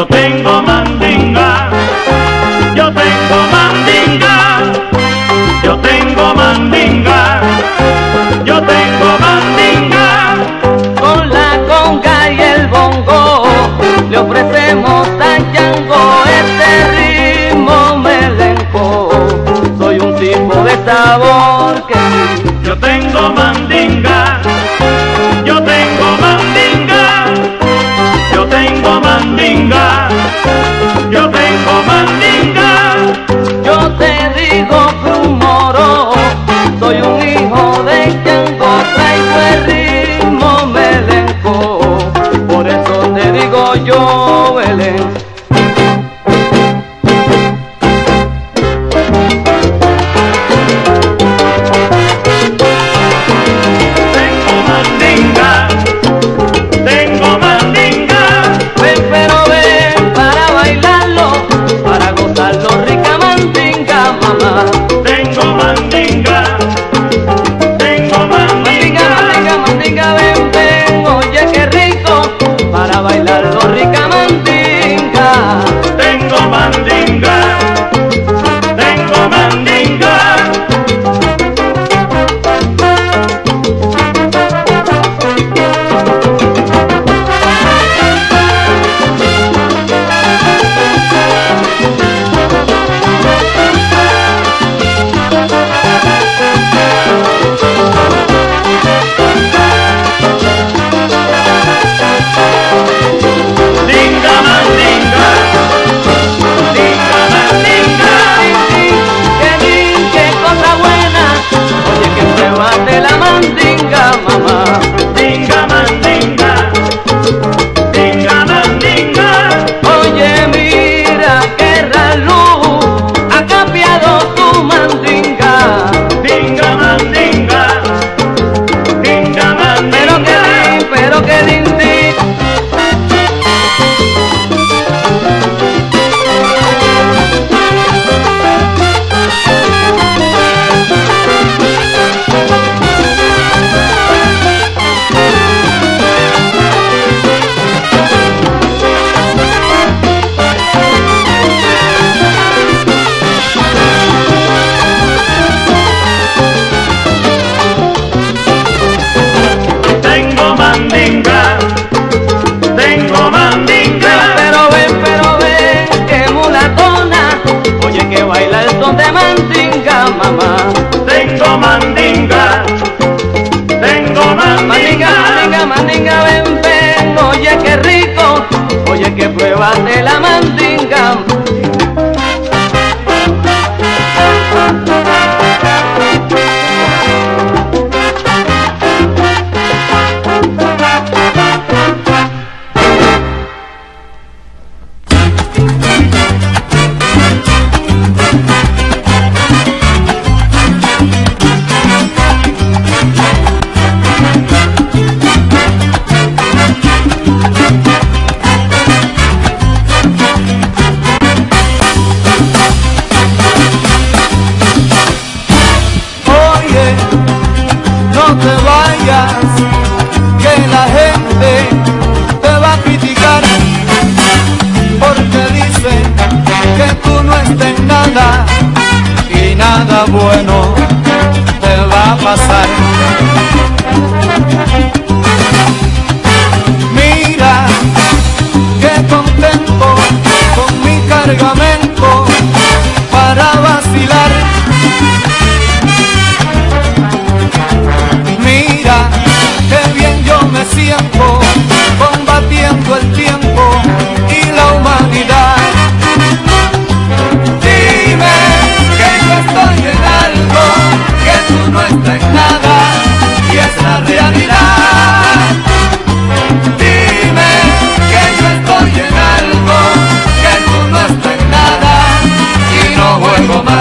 Yo tengo mandinga, yo tengo mandinga, yo tengo mandinga, yo tengo mandinga. Con la conga y el bongo le ofrecemos al yango este ritmo melenco. Soy un tipo de sabor que yo tengo mandinga. Rica mandinga. Tengo mandinga, mandinga, tengo mandinga, Pero ven, pero ven, que mulatona, oye que baila el son de mandinga, mamá. tengo mandinga, tengo Mandinga, mandinga, mandinga, mandinga, ven, ven, oye qué rico, oye que pruebas de la mandinga. No te vayas, que la gente te va a criticar, porque dicen que tú no estés nada y nada bueno algo más.